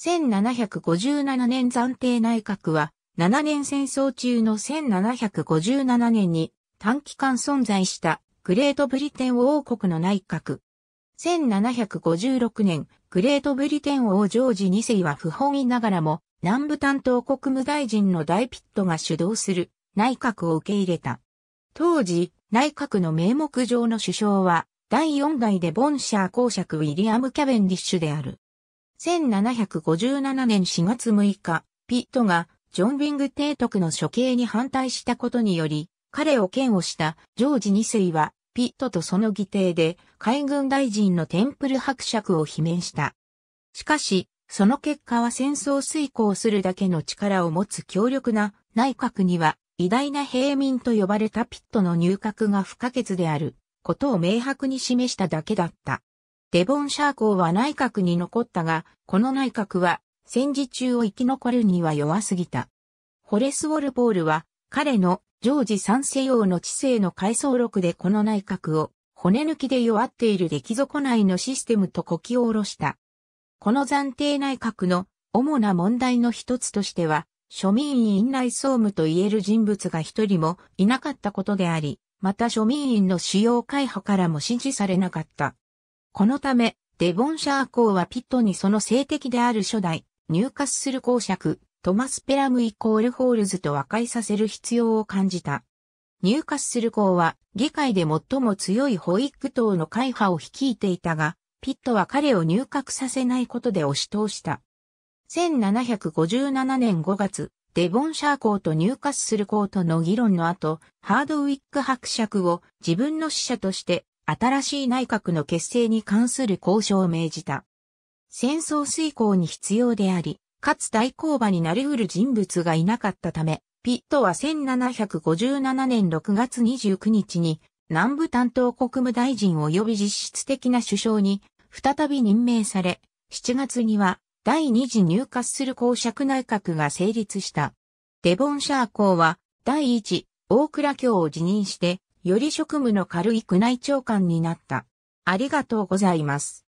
1757年暫定内閣は、7年戦争中の1757年に短期間存在したグレートブリテン王国の内閣。1756年、グレートブリテン王ジョージ2世は不本意ながらも、南部担当国務大臣の大ピットが主導する内閣を受け入れた。当時、内閣の名目上の首相は、第4代でボンシャー公爵ウィリアム・キャベンディッシュである。1757年4月6日、ピットがジョン・ビング提督の処刑に反対したことにより、彼を嫌悪したジョージ2世は、ピットとその義弟で海軍大臣のテンプル伯爵を罷免した。しかし、その結果は戦争遂行するだけの力を持つ強力な内閣には偉大な平民と呼ばれたピットの入閣が不可欠であることを明白に示しただけだった。デボンシャー公は内閣に残ったが、この内閣は戦時中を生き残るには弱すぎた。ホレス・ウォルポールは彼のジョージ三世王の知性の回想録でこの内閣を骨抜きで弱っている出来底内のシステムと呼気を下ろした。この暫定内閣の主な問題の一つとしては、庶民院内総務と言える人物が一人もいなかったことであり、また庶民院の主要会派からも支持されなかった。このため、デボンシャー公はピットにその政敵である初代、ニューカッスル公爵、トマス・ペラムイコールホールズと和解させる必要を感じた。ニューカッスル公は、議会で最も強いホイッグ党の会派を率いていたが、ピットは彼を入閣させないことで押し通した。1757年5月、デボンシャー公とニューカッスル公との議論の後、ハードウィック伯爵を自分の使者として新しい内閣の結成に関する交渉を命じた。戦争遂行に必要であり、かつ対抗馬になり得る人物がいなかったため、ピットは1757年6月29日に南部担当国務大臣及び実質的な首相に再び任命され、7月には第二次入荷する公爵内閣が成立した。デボンシャー公は第一大倉卿を辞任して、より職務の軽い宮内長官になった。ありがとうございます。